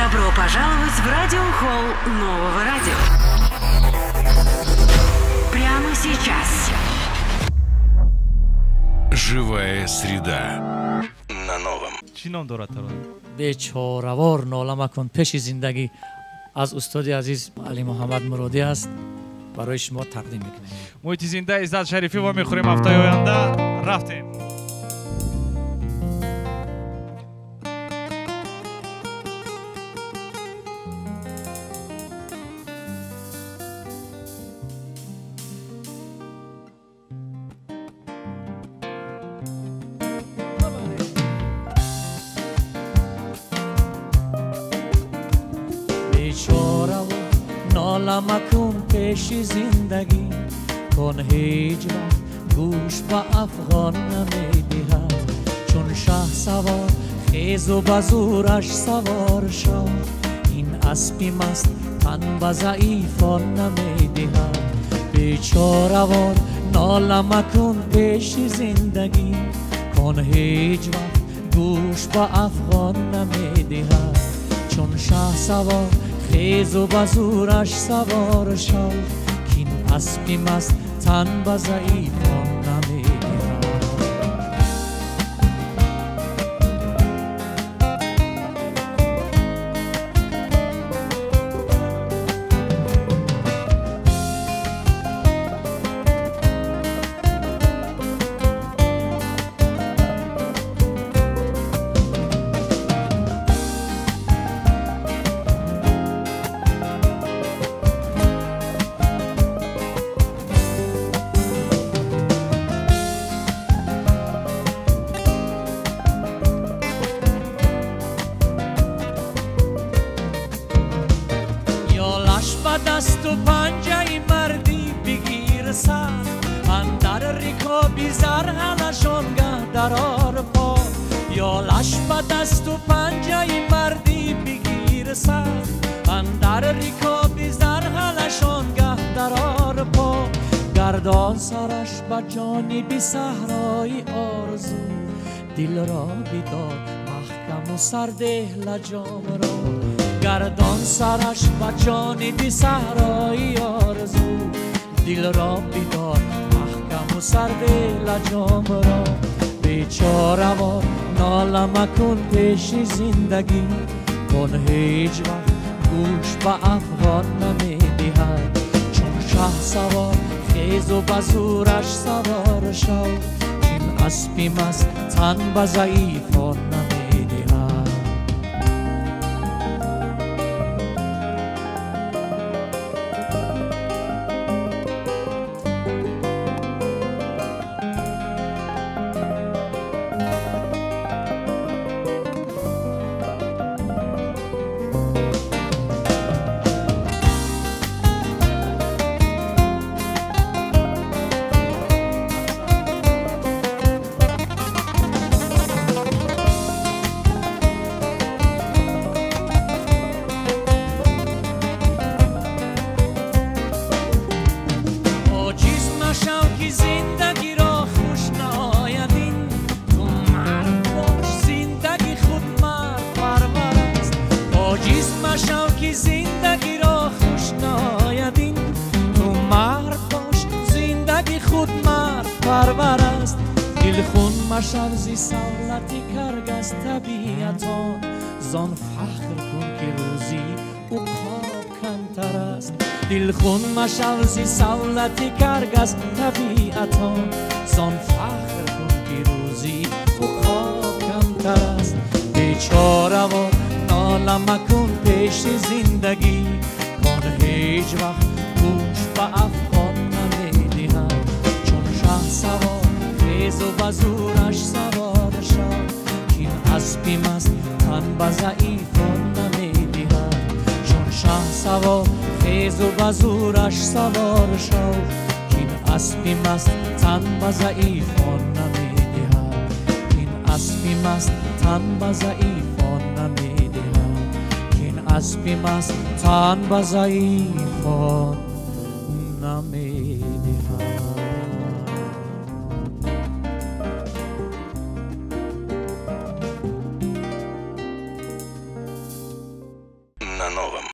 Добро пожаловать в радиохолл нового радио. Прямо сейчас. Живая среда. На новом. چی نام دارد ترانه بچاروار ناله مکن پیش زندگی از استاد عزیز علی محمد مرادی است برای شما تقدیم میکنیم محیط زنده عزت شریفی و میخوریم هفته آینده رفتیم ناله مکن پیش زندگی کن هیچ وقت گوش به افغان نمی‌دهد. چون شه سوار خیز و بزورش سوار شو این اسبی مست تن به ضعیفان نمی‌دهد. بیچاره وار ناله مکن پیش زندگی کن هیچ وقت گوش به افغان نمی‌دهد. چون شه سوار خیز و بزورش سوار شو کین اسبی مست تن به ضعیفان به دست و پنجه مردی بگیر سر. اندر ریکابی زر علشانگه در آر پا. یا لش به دست و پنجه مردی بگیر سر. اندر ریکابی زر علشانگه در آر پا. گردان سرش به جانبی صحرای آرزو. دل را بیدار محکم و سرده لجام را. گردان سرش جانب صحرای آرزو. دل را بیدار محکم و سرد لجام را. بیچاره وار ناله مکن پیش زندگی. کن هیچ وقت گوش به افغان نمی‌دهد. چون شه سوار خیز و بزورش سوار شو این اسبی مست تن به ضعیفان پرور است. دل خون مشو زی سولتی کرگز طبیعتان. زان فخر کن که روزی او خواب کمتر است. دل خون مشو زی سولتی کرگز طبیعتان. زان فخر کن که روزی او خواب کمتر است. بیچاره و ناله مکن پیش زندگی. کن هیچ وقت گوش به савор хезу ба зураш савор шав кин аспим аст тан ба заифон намедиҳад чун шаҳ савор хезу ба зураш савор шав кин аспим аст тан ба заифон намедиҳад кин аспим аст тан ба заифон намедиҳад кин аспим аст тан ба заифон намедиҳад